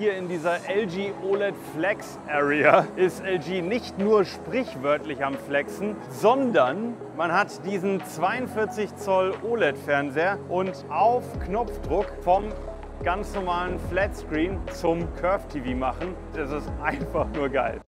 Hier in dieser LG OLED Flex Area ist LG nicht nur sprichwörtlich am Flexen, sondern man hat diesen 42 Zoll OLED-Fernseher und auf Knopfdruck vom ganz normalen Flatscreen zum Curve TV machen. Das ist einfach nur geil.